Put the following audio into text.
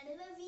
நடுவ வீ